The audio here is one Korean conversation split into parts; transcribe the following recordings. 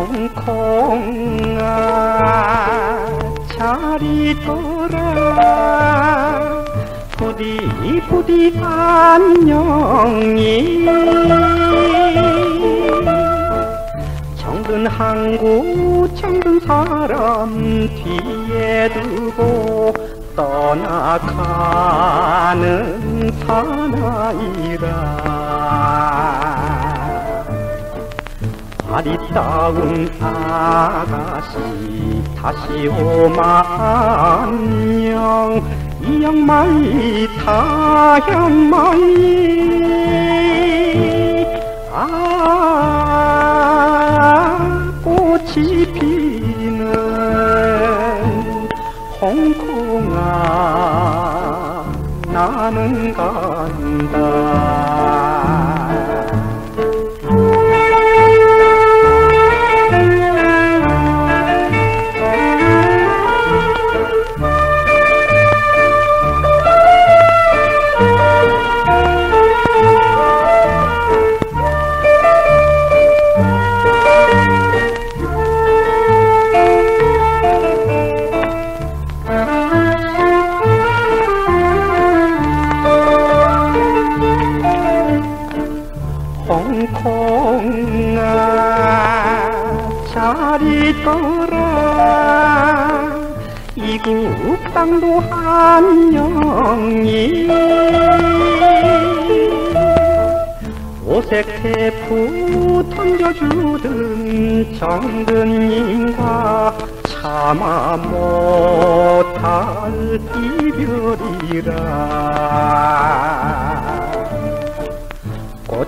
홍콩아 잘 있거라 부디 부디 안녕히. 정든 항구 정든 사람 뒤에 두고 떠나가는 사나이라 아리따운 아가씨 다시 오마 안녕 이영마이 타향마이 아 꽃이 피는 홍콩아 나는 간다 콩아 잘 있거라 이국 땅도 안녕히 오색 태풍 던져주던 정근님과 참아 못할 이별이라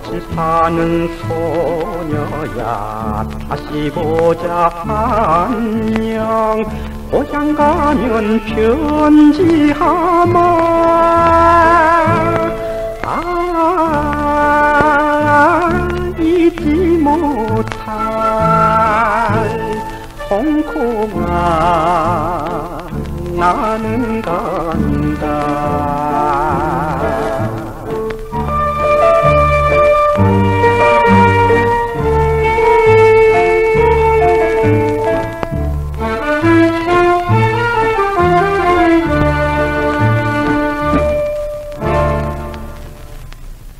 꽃을 파는 소녀야. 다시 보자 안녕. 고향 가면 편지하마. 아 잊지 못할 홍콩아. 나는 간다